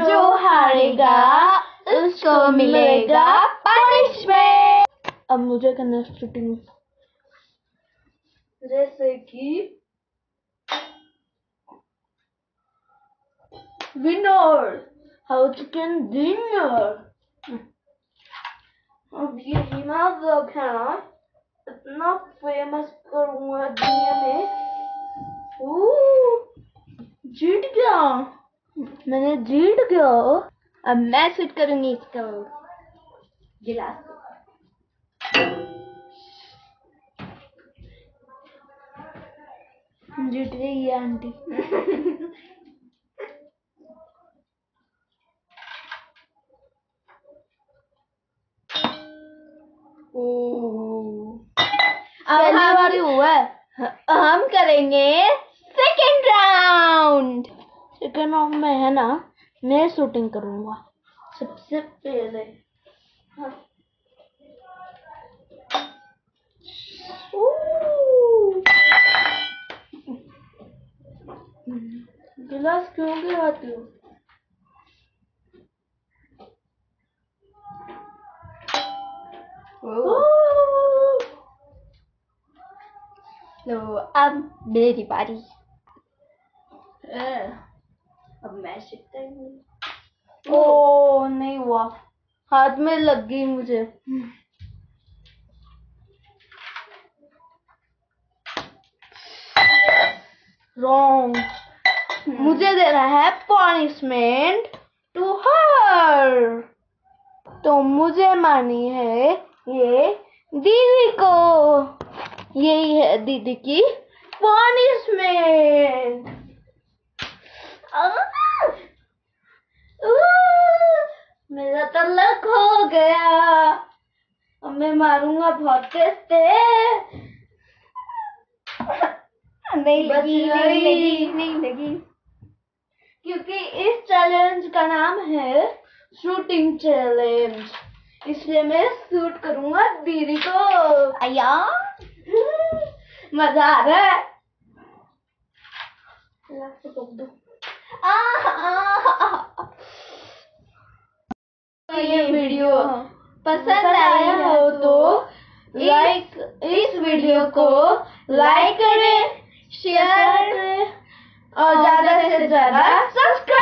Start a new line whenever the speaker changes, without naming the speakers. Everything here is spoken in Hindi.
हारेगा, उसको मिलेगा पनिशमेंट अब मुझे करना शूटिंग जैसे कि विनर हाउ चिकन डिनर अब ये हिमा व्लॉग है ना, इतना फ़ेमस करूँगा दुनिया में। जीत गया। मैंने जीत गया अब मैं फिट करूँगी इसका गिलास। जीत गई है आंटी। पहली बार हुआ है। हम करेंगे सेकेंड राउंड सेकेंड राउंड में है ना मैं शूटिंग करूँगा। सबसे पहले हाँ। गिलास क्यों गिराती हो?
तो अब मेरी बारी।
ओ, नहीं हुआ। हाथ में लग गई मुझे। रॉन्ग मुझे देना है पनिशमेंट टू हर तो मुझे मानी है ये दीदी को। यही है दीदी की पनिशमेंट लक हो गया। अब मैं मारूँगा बहुत
नहीं लगी नहीं लगी नहीं लगी।
क्योंकि इस चैलेंज का नाम है शूटिंग चैलेंज इसलिए मैं शूट करूँगा दीदी को।
आया
मज़ा आ रहा है। वीडियो
पसंद
पसंद आया हो तो लाइक इस वीडियो को लाइक करें शेयर करें और ज़्यादा से ज़्यादा सब्सक्राइब करें